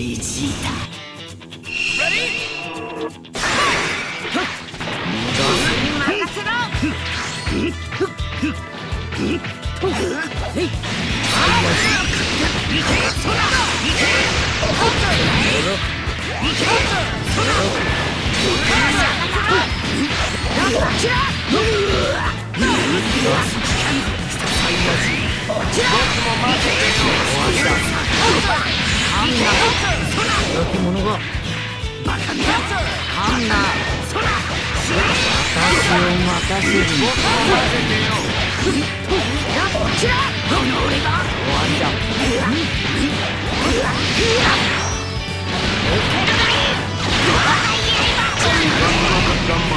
1位だレディーっ浮気者がバカにカンナ私を任せるこの俺が終わりだガンマ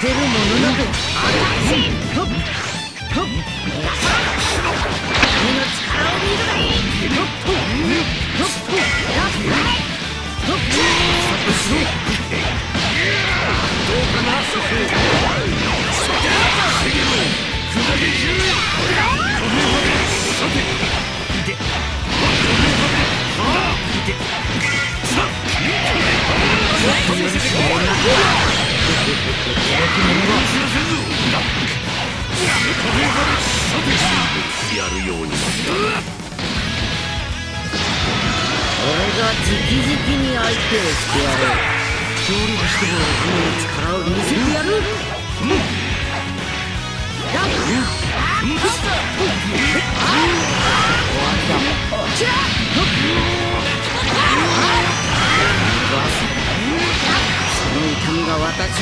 てるものなくあるっほ君の力を見るがいいっほっほるようにな俺が直々に相手をしてやろう協力してもこの力を見せてやる。うん終わ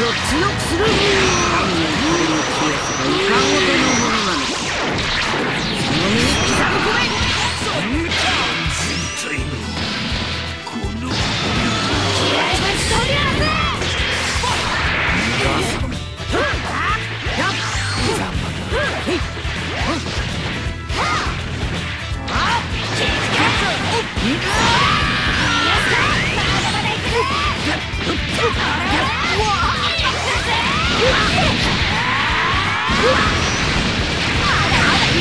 を強くする。神のっ強さはいかほどのもの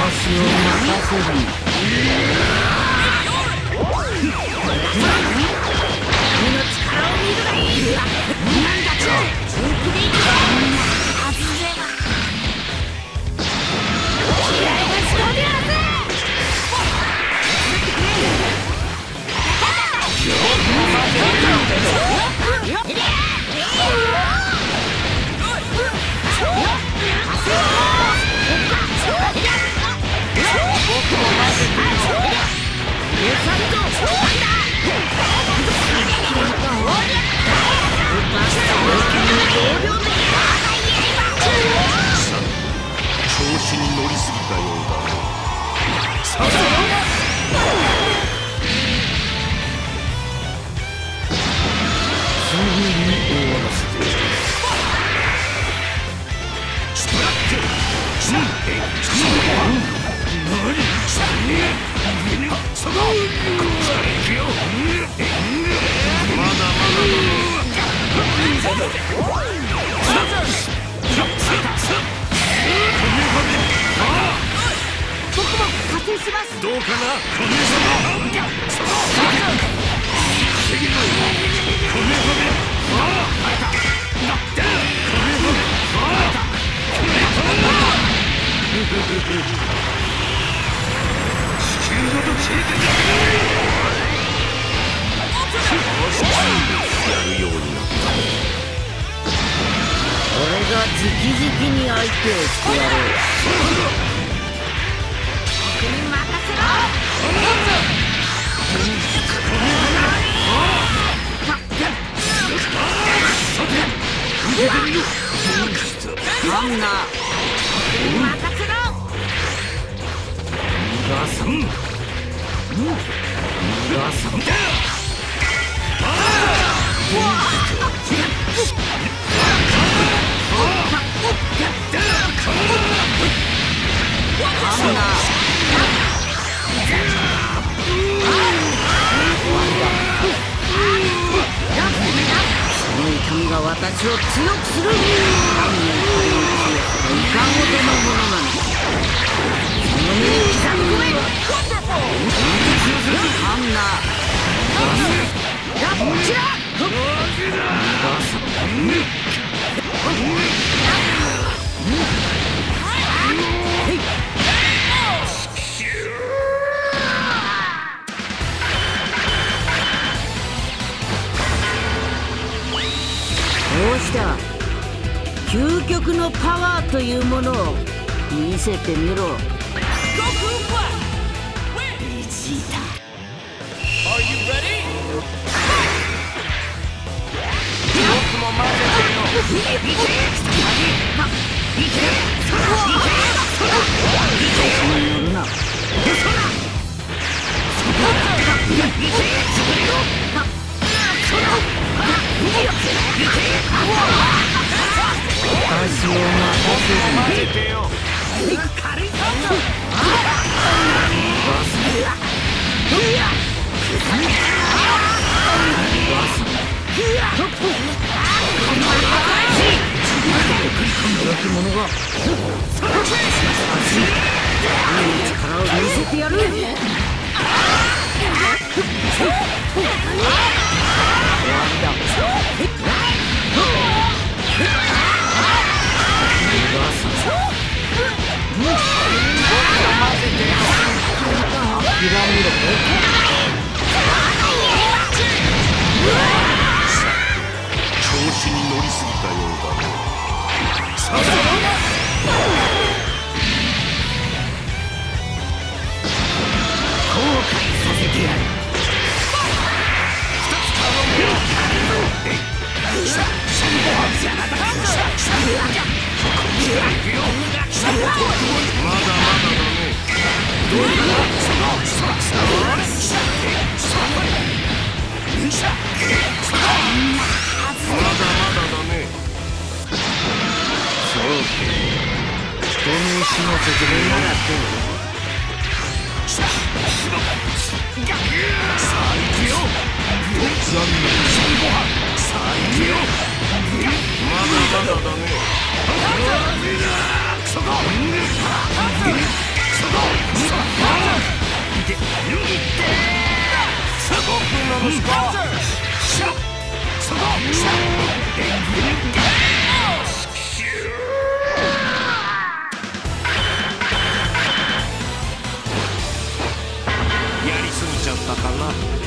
私を任せる調子に乗りすぎたようだね。そここっち行くよまだまだ。まだどうかな神様次の神様神様神様に相手をしてやろう僕に任せろハンナ任せろ逃がさん逃がさんハンナみが私を強くする。犯人彼の強さがいかほどのものなのその身に刻み込めハンナどう究極のパワーというものを見せてみろ。ベジータ Are you ready? 乗力を見せてやるまだまだだね人に死の責任ならって残念さあ行くよまだまだだね僕なのすかったかな。